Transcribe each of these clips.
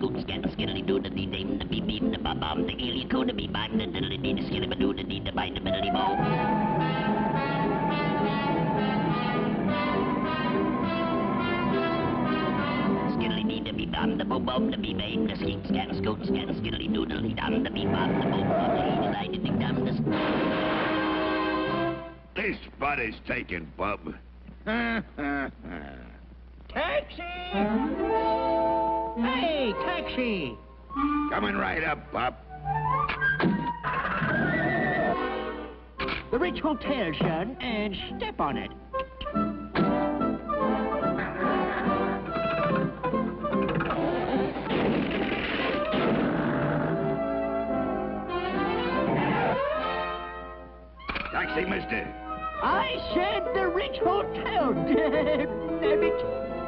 skeet scat, scoot scat, skiddly doo, the dee dame, the bee beam, the bum bum, the alien coo, the bee bime, the diddly dee, the skiddy doo, the dee, the bite, the biddly bo. Skiddly dee, the bee bum, the bo bom, the bee babe, the skeet scat, scoot scat, skiddly doodly dum, the bee bum, the bo bum, the alien eye, the ding dum, the This spot is taken, bub. Taxi! Hey, taxi! Coming right up, bub. The Rich Hotel, son, and step on it. Taxi, mister. I said the Rich Hotel, damn it.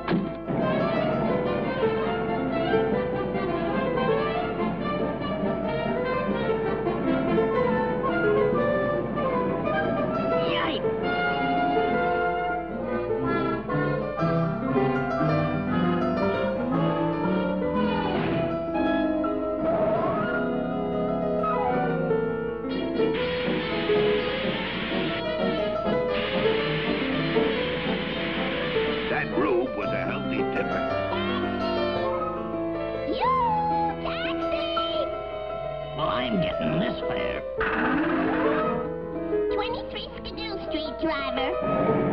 You taxi! Well, I'm getting this fare. 23 Skidoo Street, driver.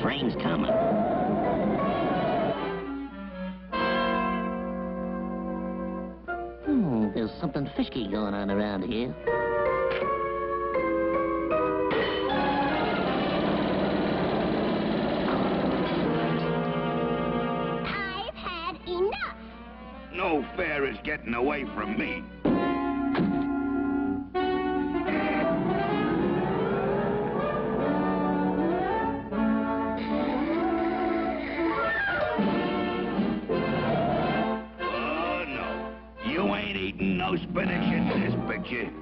Train's coming. Hmm, there's something fishy going on around here. I've had enough. No fare is getting away from me. This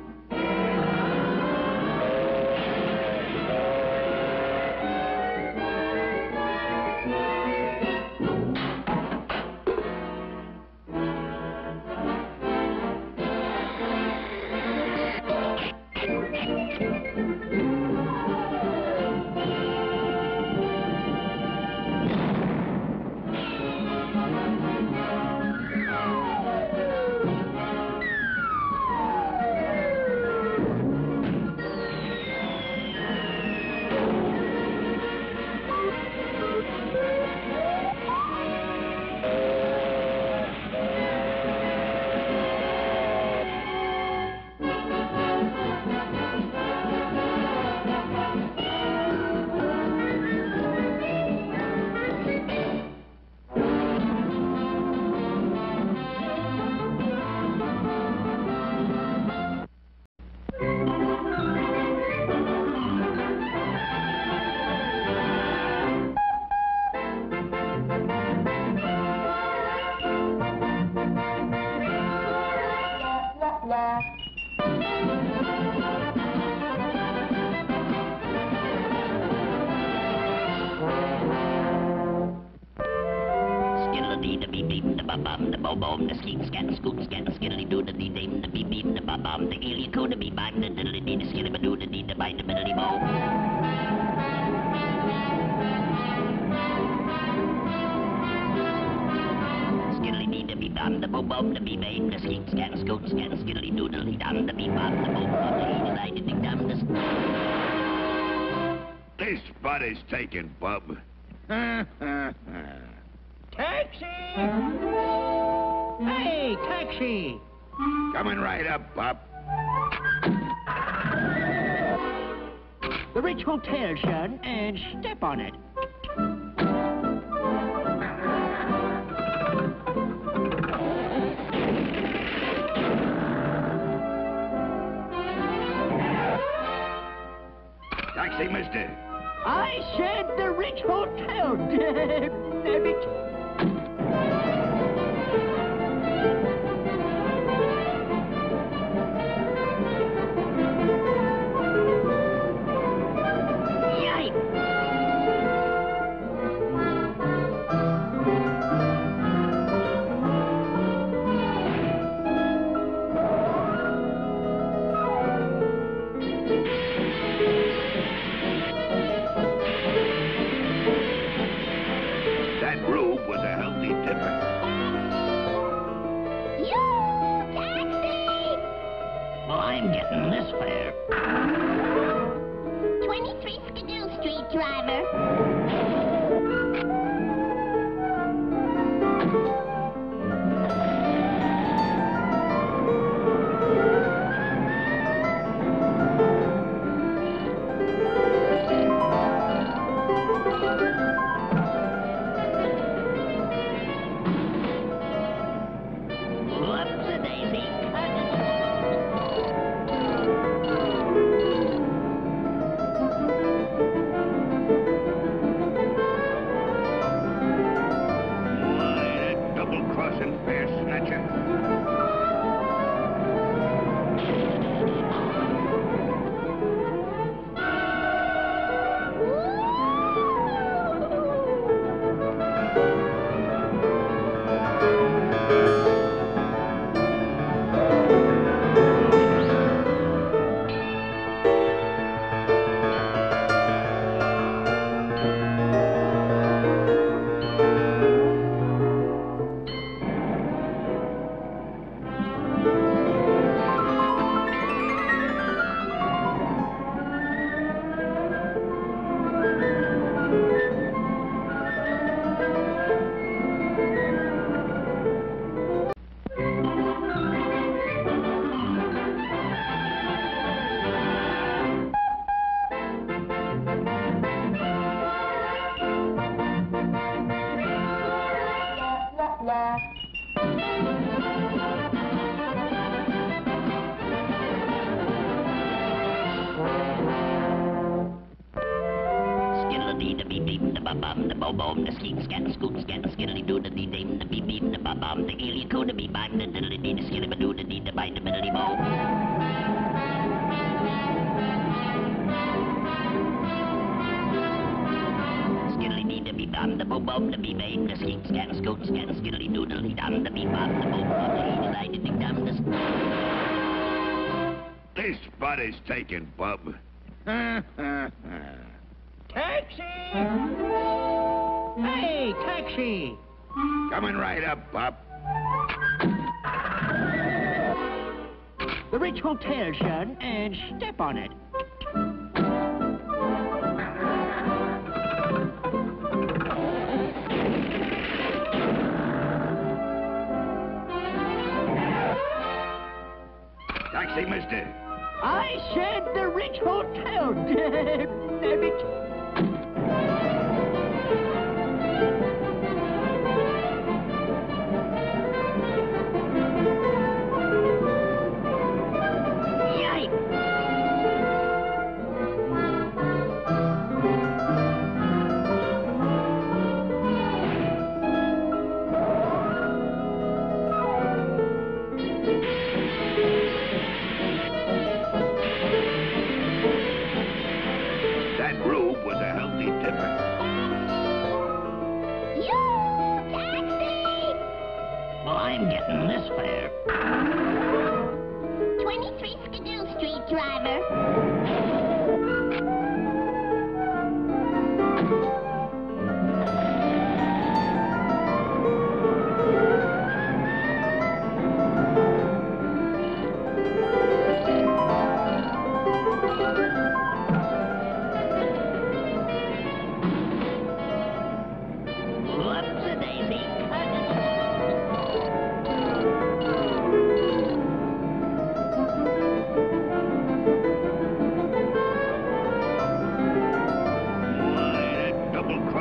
boom, the skeet, scat, scoot, scat, skiddly doo, the dee dame, the beep beep, the bop bomb, the alien coo, the bee bime, the diddly dee, the skiddy doo, the dee, the bite, the biddly bow. Skiddly dee, the bee dum, the boom boom, the bee babe, the skeet, scat, scoot, scat, skiddly doo, the dee dum, the bee bop, the boom boom, the dee, the dee, the dee dum, the This spot is taken, bub. Taxi! Hey, taxi! Coming right up, bub. The Rich Hotel, son, and step on it. Taxi, mister. I said the Rich Hotel, damn it. Skiddly the the bum bum, the boom boom, the skeet, scat, scat, skiddly doo, the dee dame, the beep beep, the bum bum, the alien coo, the bee bime, the diddly dee, the skiddy bee dum, the bee babe, the skeet, scat, scoot, scat, skiddly doo, the dee dum, the bee bop, the boom boom, the the dee, the dum, the This is taken, bub. Taxi! Hey, taxi! Coming right up, bub. The Rich Hotel, son, and step on it. Taxi, mister. I said the Rich Hotel, damn it.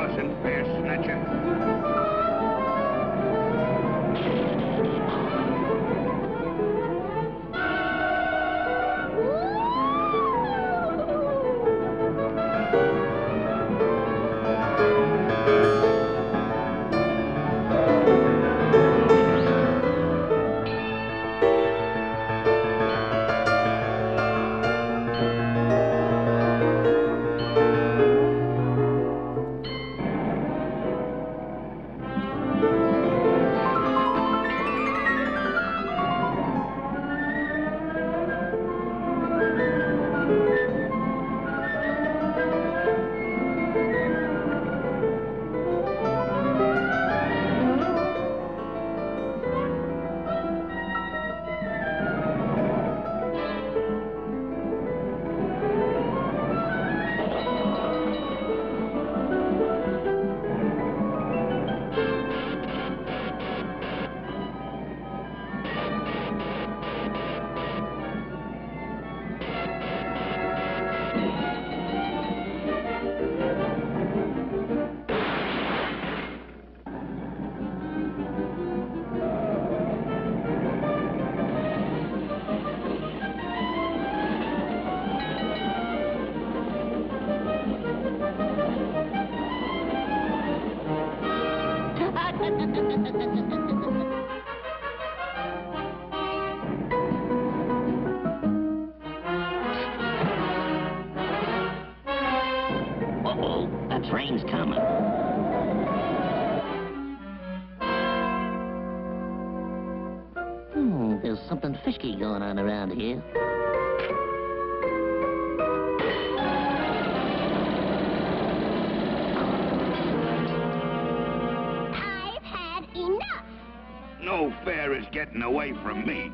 and fare snatcher. train's coming. Hmm, there's something fishy going on around here. No fare is getting away from me.